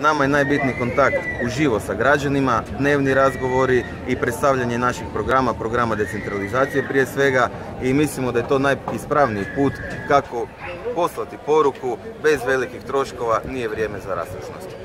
Nama je najbitniji kontakt uživo sa građanima, dnevni razgovori i predstavljanje naših programa, programa decentralizacije prije svega i mislimo da je to najispravniji put kako poslati poruku bez velikih troškova nije vrijeme za rastrošnost.